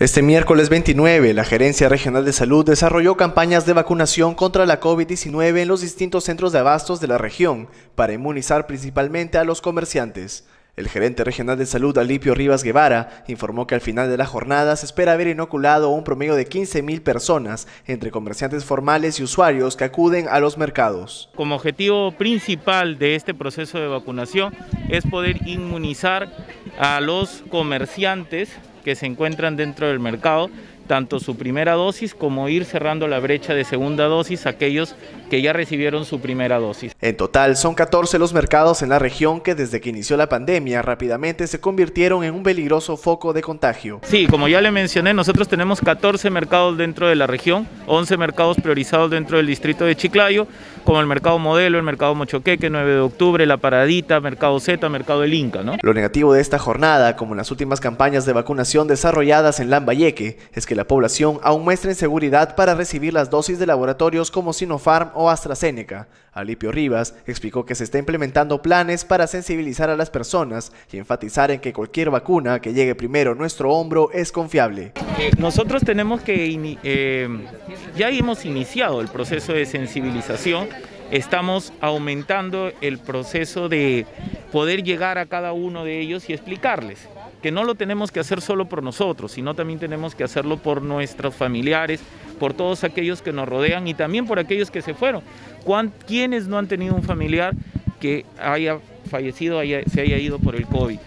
Este miércoles 29, la Gerencia Regional de Salud desarrolló campañas de vacunación contra la COVID-19 en los distintos centros de abastos de la región para inmunizar principalmente a los comerciantes. El gerente regional de salud, Alipio Rivas Guevara, informó que al final de la jornada se espera haber inoculado un promedio de 15.000 personas, entre comerciantes formales y usuarios que acuden a los mercados. Como objetivo principal de este proceso de vacunación es poder inmunizar a los comerciantes que se encuentran dentro del mercado, tanto su primera dosis como ir cerrando la brecha de segunda dosis a aquellos que ya recibieron su primera dosis. En total son 14 los mercados en la región que desde que inició la pandemia rápidamente se convirtieron en un peligroso foco de contagio. Sí, como ya le mencioné, nosotros tenemos 14 mercados dentro de la región, 11 mercados priorizados dentro del distrito de Chiclayo, como el mercado Modelo, el mercado Mochoqueque, 9 de octubre, La Paradita, Mercado Z, Mercado El Inca. ¿no? Lo negativo de esta jornada, como en las últimas campañas de vacunación desarrolladas en Lambayeque, es que la población aún muestra inseguridad para recibir las dosis de laboratorios como Sinopharm o AstraZeneca. Alipio Rivas explicó que se está implementando planes para sensibilizar a las personas y enfatizar en que cualquier vacuna que llegue primero a nuestro hombro es confiable. Nosotros tenemos que, eh, ya hemos iniciado el proceso de sensibilización, estamos aumentando el proceso de poder llegar a cada uno de ellos y explicarles que no lo tenemos que hacer solo por nosotros, sino también tenemos que hacerlo por nuestros familiares, por todos aquellos que nos rodean y también por aquellos que se fueron. ¿Quiénes no han tenido un familiar que haya fallecido, se haya ido por el COVID?